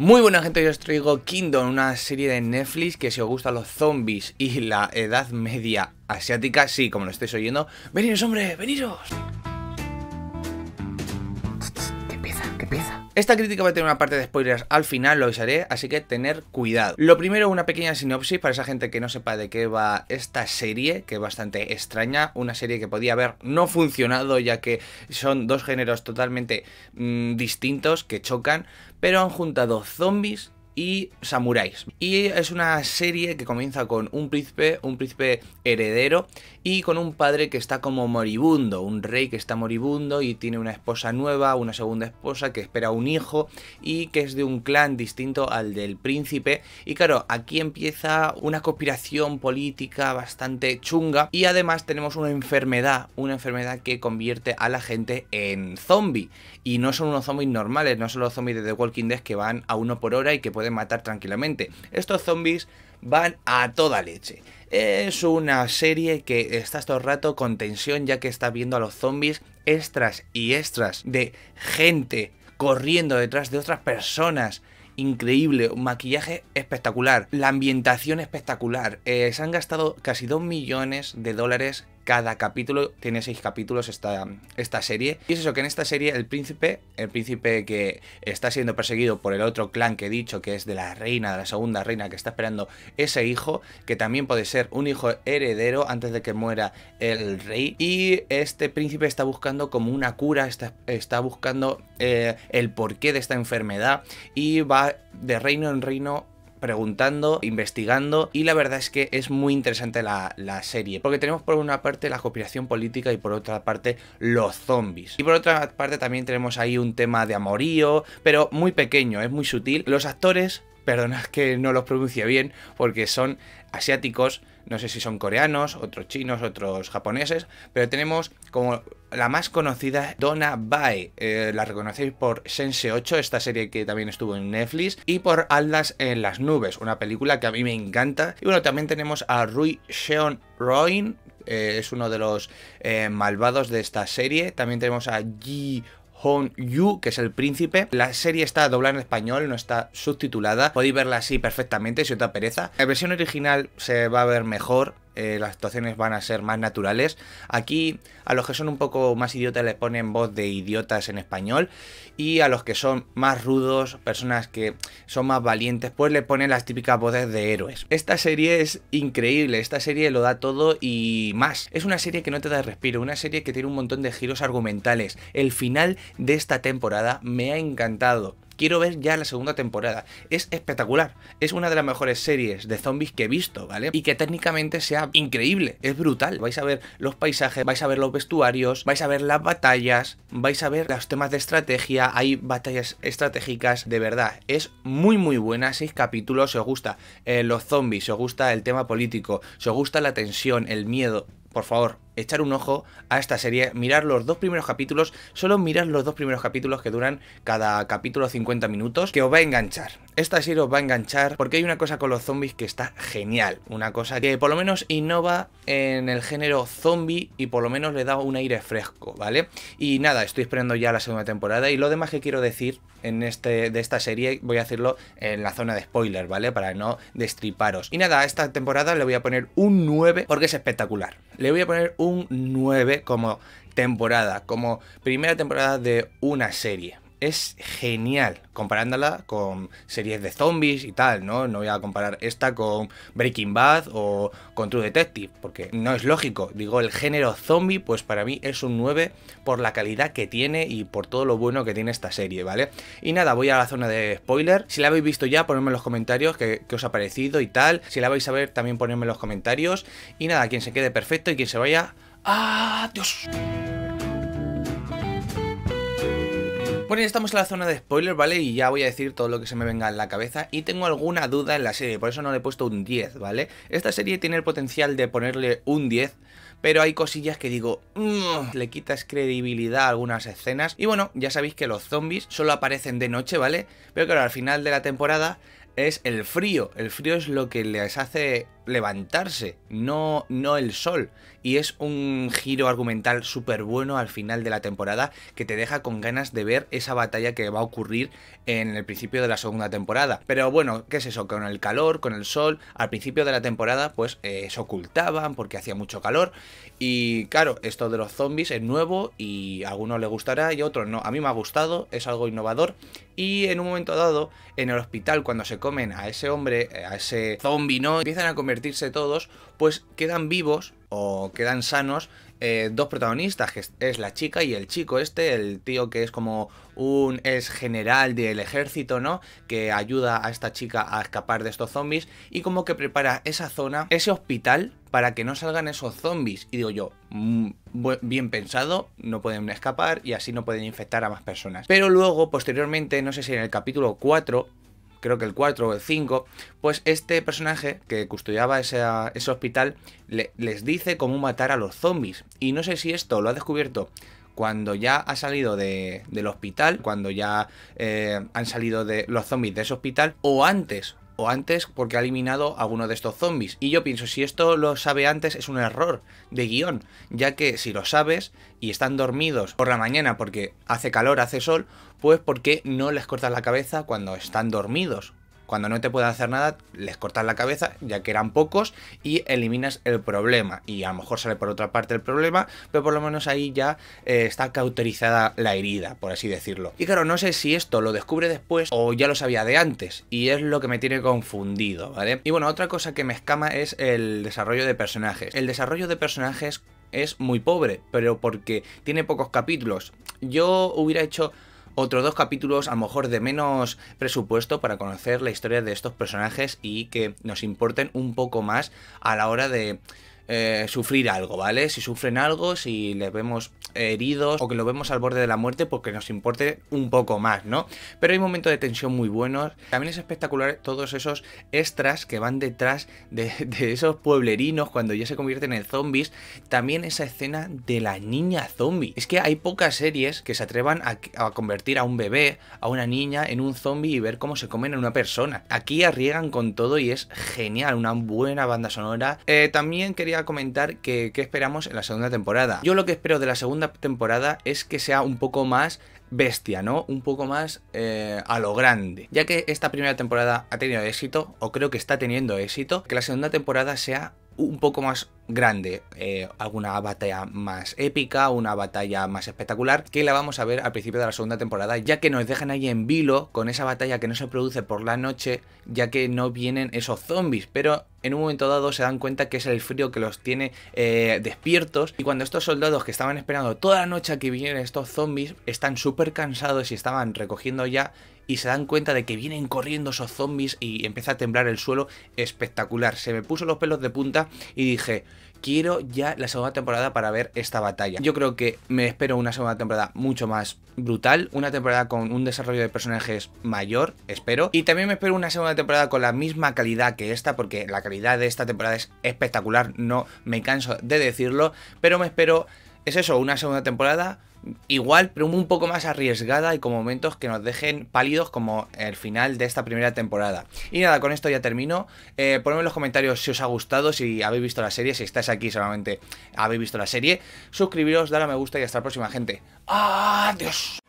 Muy buena gente, yo os traigo Kingdom, una serie de Netflix que si os gustan los zombies y la edad media asiática, sí, como lo estáis oyendo, veniros hombre, veniros. ¿Qué empieza? ¿Qué empieza? Esta crítica va a tener una parte de spoilers al final, lo avisaré, así que tener cuidado. Lo primero, una pequeña sinopsis para esa gente que no sepa de qué va esta serie, que es bastante extraña, una serie que podía haber no funcionado ya que son dos géneros totalmente mmm, distintos que chocan, pero han juntado zombies y samuráis. Y es una serie que comienza con un príncipe, un príncipe heredero y con un padre que está como moribundo, un rey que está moribundo y tiene una esposa nueva, una segunda esposa que espera un hijo y que es de un clan distinto al del príncipe. Y claro, aquí empieza una conspiración política bastante chunga y además tenemos una enfermedad, una enfermedad que convierte a la gente en zombie. Y no son unos zombies normales, no son los zombies de The Walking Dead que van a uno por hora y que pueden matar tranquilamente. Estos zombies van a toda leche. Es una serie que está todo el rato con tensión ya que está viendo a los zombies extras y extras de gente corriendo detrás de otras personas. Increíble, un maquillaje espectacular, la ambientación espectacular. Eh, se han gastado casi 2 millones de dólares cada capítulo tiene seis capítulos esta, esta serie. Y es eso, que en esta serie el príncipe, el príncipe que está siendo perseguido por el otro clan que he dicho, que es de la reina, de la segunda reina, que está esperando ese hijo, que también puede ser un hijo heredero antes de que muera el rey. Y este príncipe está buscando como una cura, está, está buscando eh, el porqué de esta enfermedad y va de reino en reino preguntando, investigando y la verdad es que es muy interesante la, serie porque tenemos por una parte la conspiración política y por otra parte los zombies. Y por otra parte también tenemos ahí un tema de amorío pero muy pequeño, es muy sutil. Los actores perdonad que no los pronuncie bien porque son asiáticos no sé si son coreanos, otros chinos, otros japoneses, pero tenemos como la más conocida, Donna Bae. Eh, la reconocéis por Sense 8, esta serie que también estuvo en Netflix, y por Aldas en las nubes, una película que a mí me encanta. Y bueno, también tenemos a Rui Seon Roin, eh, es uno de los eh, malvados de esta serie. También tenemos a Ji Hong Yu, que es el príncipe. La serie está doblada en español, no está subtitulada. Podéis verla así perfectamente si os da pereza. La versión original se va a ver mejor. Eh, las situaciones van a ser más naturales. Aquí a los que son un poco más idiotas les ponen voz de idiotas en español y a los que son más rudos, personas que son más valientes, pues le ponen las típicas voces de héroes. Esta serie es increíble, esta serie lo da todo y más. Es una serie que no te da respiro, una serie que tiene un montón de giros argumentales. El final de esta temporada me ha encantado quiero ver ya la segunda temporada. Es espectacular. Es una de las mejores series de zombies que he visto, ¿vale? Y que técnicamente sea increíble. Es brutal. Vais a ver los paisajes, vais a ver los vestuarios, vais a ver las batallas, vais a ver los temas de estrategia. Hay batallas estratégicas, de verdad. Es muy, muy buena. Seis capítulos. Si os gusta eh, los zombies, si os gusta el tema político, si os gusta la tensión, el miedo, por favor, echar un ojo a esta serie, mirar los dos primeros capítulos, solo mirar los dos primeros capítulos que duran cada capítulo 50 minutos, que os va a enganchar. Esta serie os va a enganchar porque hay una cosa con los zombies que está genial, una cosa que por lo menos innova en el género zombie y por lo menos le da un aire fresco, ¿vale? Y nada, estoy esperando ya la segunda temporada y lo demás que quiero decir en este de esta serie voy a hacerlo en la zona de spoiler, ¿vale? Para no destriparos. Y nada, a esta temporada le voy a poner un 9 porque es espectacular. Le voy a poner un 9 como temporada, como primera temporada de una serie. Es genial comparándola con series de zombies y tal, ¿no? No voy a comparar esta con Breaking Bad o con True Detective, porque no es lógico. Digo, el género zombie, pues para mí es un 9 por la calidad que tiene y por todo lo bueno que tiene esta serie, ¿vale? Y nada, voy a la zona de spoiler. Si la habéis visto ya, ponedme en los comentarios qué, os ha parecido y tal. Si la vais a ver, también ponedme en los comentarios. Y nada, quien se quede perfecto y quien se vaya Adiós. Bueno, ya estamos en la zona de spoiler, ¿vale? Y ya voy a decir todo lo que se me venga en la cabeza. Y tengo alguna duda en la serie, por eso no le he puesto un 10, ¿vale? Esta serie tiene el potencial de ponerle un 10, pero hay cosillas que digo, mm", le quitas credibilidad a algunas escenas. Y bueno, ya sabéis que los zombies solo aparecen de noche, ¿vale? Pero claro, al final de la temporada es el frío. El frío es lo que les hace levantarse, no, no el sol. Y es un giro argumental súper bueno al final de la temporada que te deja con ganas de ver esa batalla que va a ocurrir en el principio de la segunda temporada. Pero bueno, ¿qué es eso? Con el calor, con el sol, al principio de la temporada pues eh, se ocultaban porque hacía mucho calor. Y claro, esto de los zombies es nuevo y a algunos les gustará y a otros no. A mí me ha gustado, es algo innovador. Y en un momento dado, en el hospital, cuando se comen a ese hombre, a ese zombie, ¿no? Empiezan a convertirse todos, pues quedan vivos o quedan sanos eh, dos protagonistas, que es la chica y el chico este, el tío que es como un ex general del ejército, ¿no? Que ayuda a esta chica a escapar de estos zombies y como que prepara esa zona, ese hospital, para que no salgan esos zombies. Y digo yo, mm, bien pensado, no pueden escapar y así no pueden infectar a más personas. Pero luego, posteriormente, no sé si en el capítulo 4 creo que el 4 o el 5, pues este personaje que custodiaba ese, hospital les dice cómo matar a los zombies. Y no sé si esto lo ha descubierto cuando ya ha salido del hospital, cuando ya eh, han salido de los zombies de ese hospital, o antes, o antes porque ha eliminado a uno de estos zombies. Y yo pienso, si esto lo sabe antes es un error de guion, ya que si lo sabes y están dormidos por la mañana porque hace calor, hace sol, pues ¿por qué no les cortas la cabeza cuando están dormidos? Cuando no te pueden hacer nada, les cortas la cabeza, ya que eran pocos, y eliminas el problema. Y a lo mejor sale por otra parte el problema, pero por lo menos ahí ya eh, está cauterizada la herida, por así decirlo. Y claro, no sé si esto lo descubre después o ya lo sabía de antes, y es lo que me tiene confundido, ¿vale? Y bueno, otra cosa que me escama es el desarrollo de personajes. El desarrollo de personajes es muy pobre, pero porque tiene pocos capítulos. Yo hubiera hecho otros dos capítulos a lo mejor de menos presupuesto para conocer la historia de estos personajes y que nos importen un poco más a la hora de eh, sufrir algo, ¿vale? Si sufren algo, si les vemos heridos o que lo vemos al borde de la muerte porque nos importe un poco más, ¿no? Pero hay momentos de tensión muy buenos. También es espectacular todos esos extras que van detrás de, esos pueblerinos cuando ya se convierten en zombies. También esa escena de la niña zombie. Es que hay pocas series que se atrevan a, convertir a un bebé, a una niña, en un zombie y ver cómo se comen a una persona. Aquí arriesgan con todo y es genial, una buena banda sonora. Eh, también quería comentar que, esperamos en la segunda temporada. Yo lo que espero de la segunda temporada es que sea un poco más bestia, ¿no? Un poco más eh, a lo grande. Ya que esta primera temporada ha tenido éxito, o creo que está teniendo éxito, que la segunda temporada sea un poco más grande, eh, alguna batalla más épica, una batalla más espectacular, que la vamos a ver al principio de la segunda temporada, ya que nos dejan ahí en vilo con esa batalla que no se produce por la noche, ya que no vienen esos zombies, pero en un momento dado se dan cuenta que es el frío que los tiene eh, despiertos y cuando estos soldados que estaban esperando toda la noche a que vinieran estos zombies están súper cansados y estaban recogiendo ya y se dan cuenta de que vienen corriendo esos zombies y empieza a temblar el suelo espectacular. Se me puso los pelos de punta y dije, quiero ya la segunda temporada para ver esta batalla. Yo creo que me espero una segunda temporada mucho más brutal, una temporada con un desarrollo de personajes mayor, espero, y también me espero una segunda temporada con la misma calidad que esta, porque la calidad de esta temporada es espectacular, no me canso de decirlo, pero me espero, es eso, una segunda temporada igual, pero un poco más arriesgada y con momentos que nos dejen pálidos como el final de esta primera temporada. Y nada, con esto ya termino. Eh, ponedme en los comentarios si os ha gustado, si habéis visto la serie, si estáis aquí solamente habéis visto la serie. Suscribiros, dar a me gusta y hasta la próxima, gente. ¡Adiós!